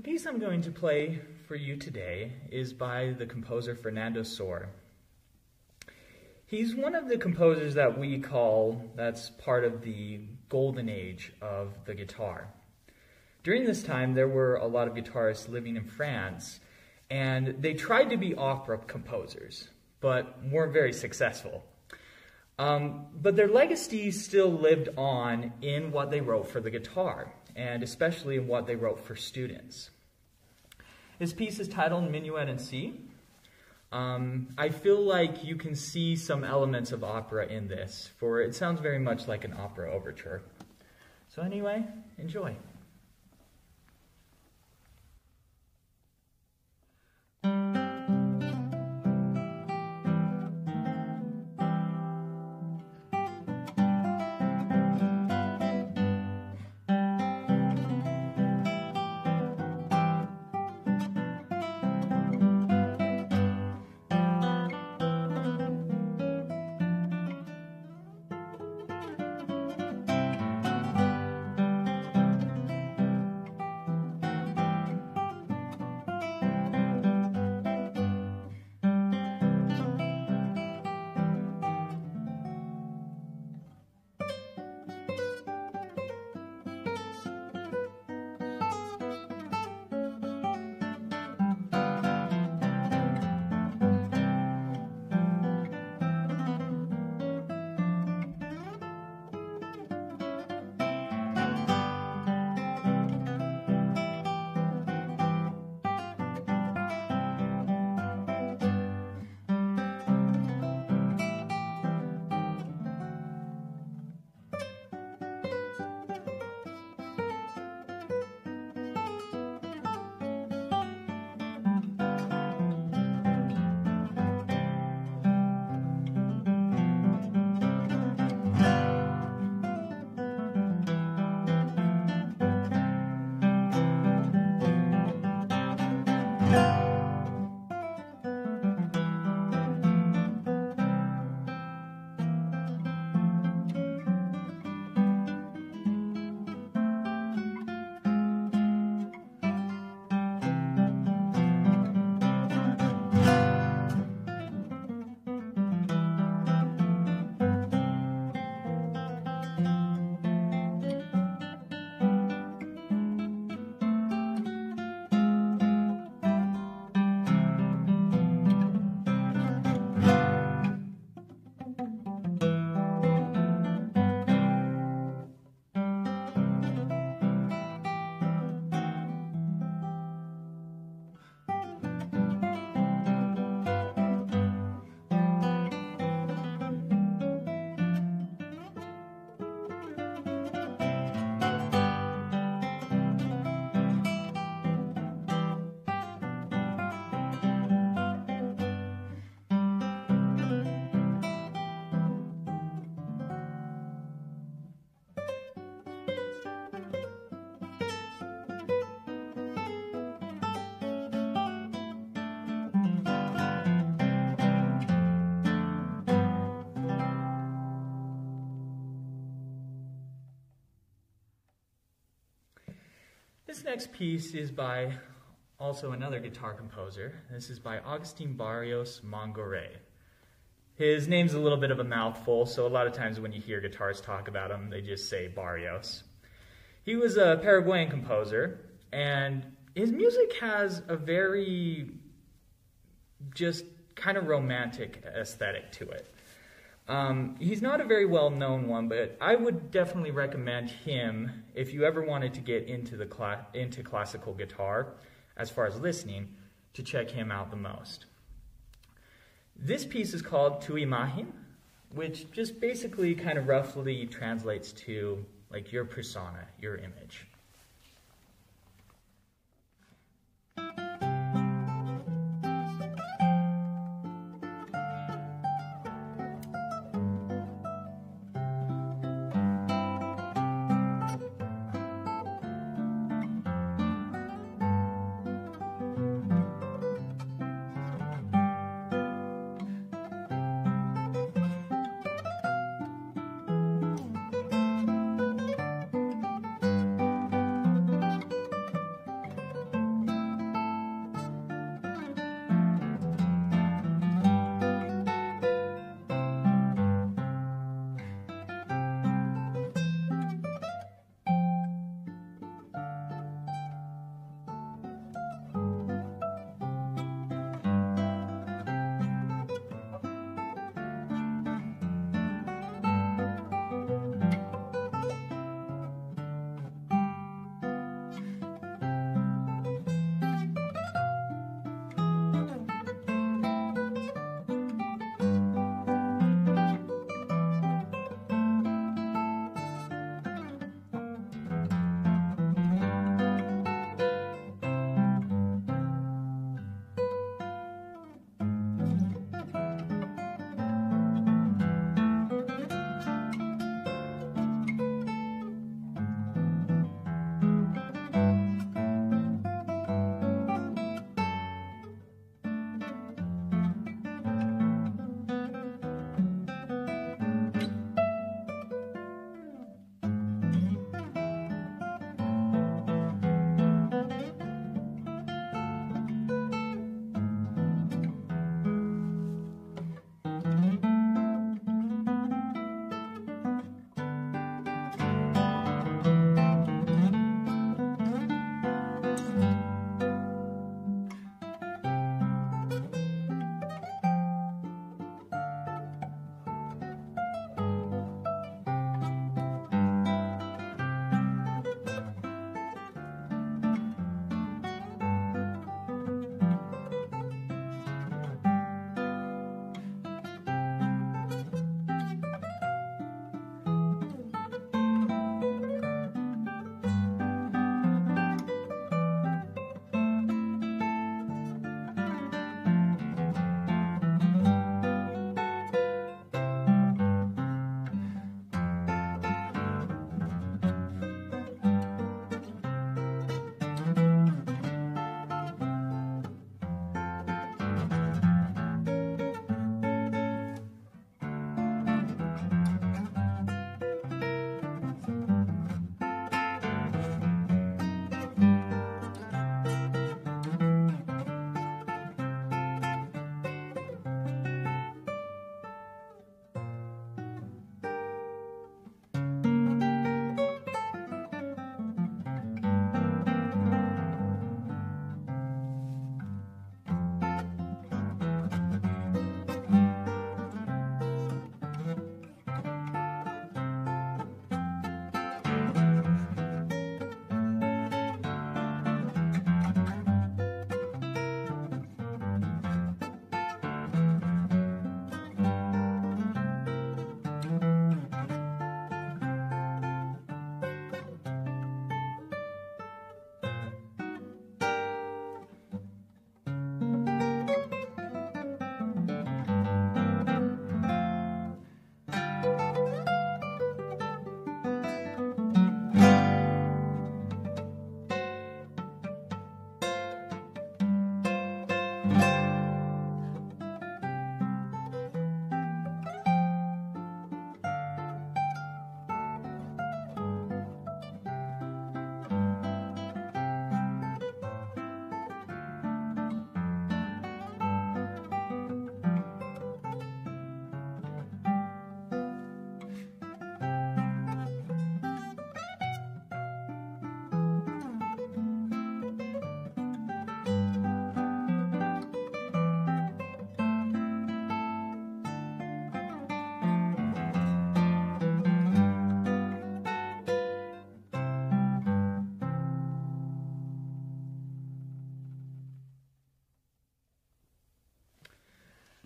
The piece I'm going to play for you today is by the composer Fernando Sor. He's one of the composers that we call, that's part of the golden age of the guitar. During this time, there were a lot of guitarists living in France, and they tried to be opera composers, but weren't very successful. Um, but their legacy still lived on in what they wrote for the guitar, and especially in what they wrote for students. His piece is titled Minuet in C. Um, I feel like you can see some elements of opera in this, for it sounds very much like an opera overture. So, anyway, enjoy. This next piece is by also another guitar composer. This is by Agustin Barrios Mangoré. His name's a little bit of a mouthful, so a lot of times when you hear guitarists talk about him, they just say Barrios. He was a Paraguayan composer, and his music has a very just kind of romantic aesthetic to it. Um, he's not a very well known one, but I would definitely recommend him if you ever wanted to get into the into classical guitar, as far as listening, to check him out the most. This piece is called Tu Imagen, which just basically kind of roughly translates to like your persona, your image.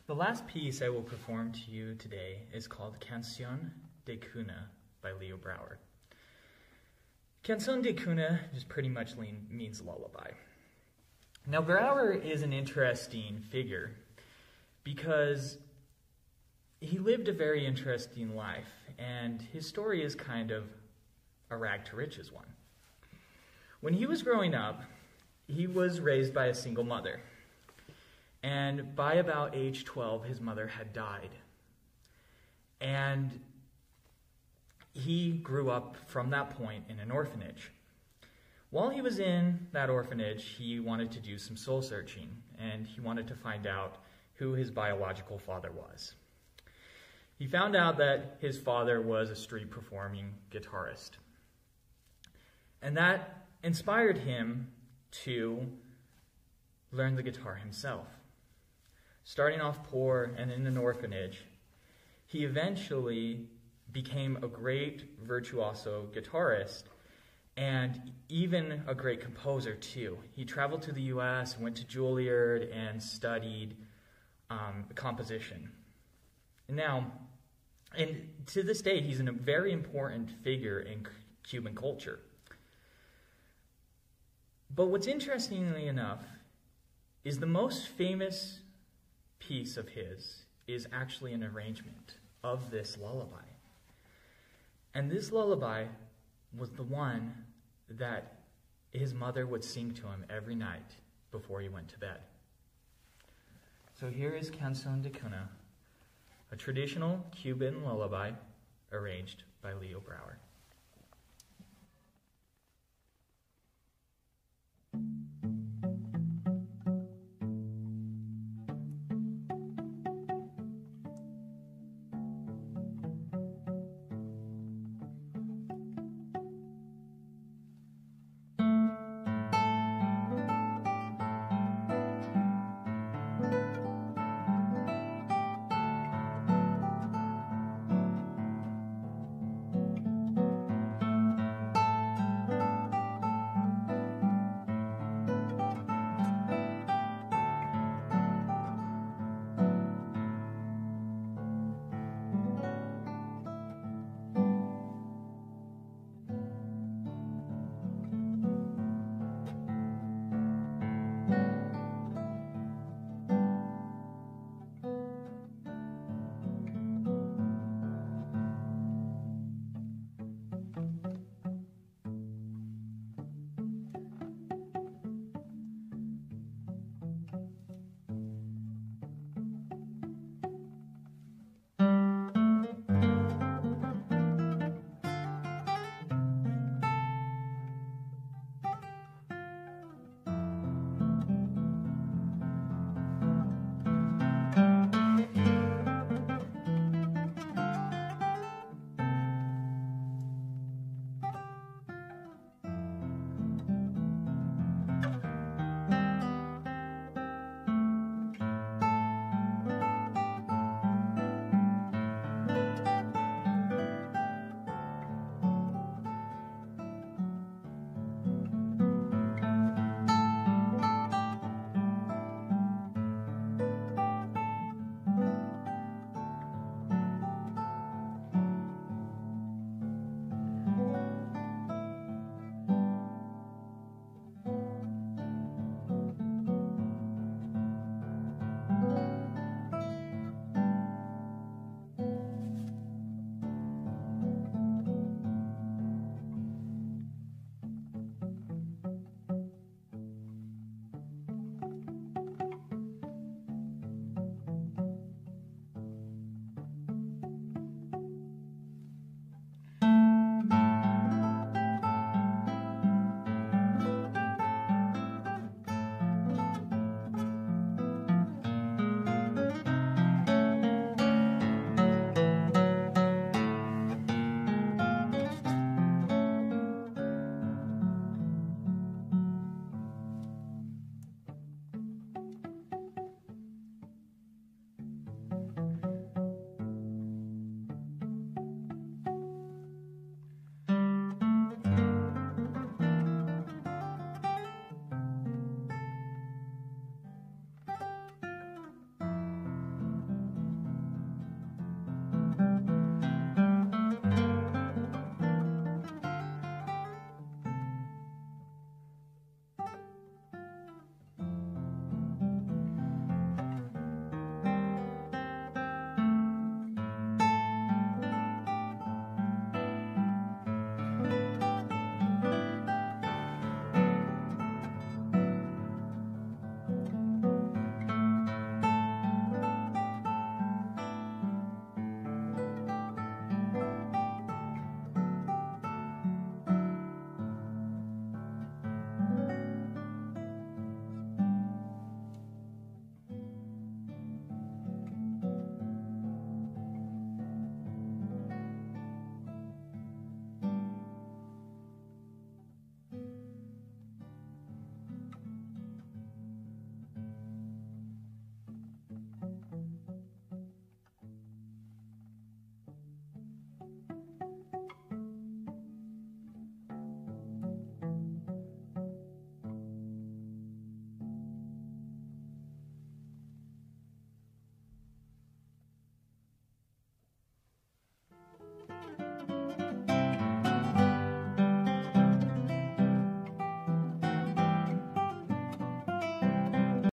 The last piece I will perform to you today is called Canción de Cuna by Leo Brouwer. Canción de Cuna just pretty much means lullaby. Now, Brouwer is an interesting figure because he lived a very interesting life, and his story is kind of a rag to riches one. When he was growing up, he was raised by a single mother. And by about age 12, his mother had died. And he grew up from that point in an orphanage. While he was in that orphanage, he wanted to do some soul searching, and he wanted to find out who his biological father was. He found out that his father was a street performing guitarist. And that inspired him to learn the guitar himself. Starting off poor and in an orphanage, he eventually became a great virtuoso guitarist and even a great composer too. He traveled to the U.S., went to Juilliard, and studied um, composition. Now, and to this day, he's a very important figure in Cuban culture. But what's interestingly enough is the most famous piece of his is actually an arrangement of this lullaby. And this lullaby was the one that his mother would sing to him every night before he went to bed. So here is Canción de Cuna, a traditional Cuban lullaby arranged by Leo Brouwer.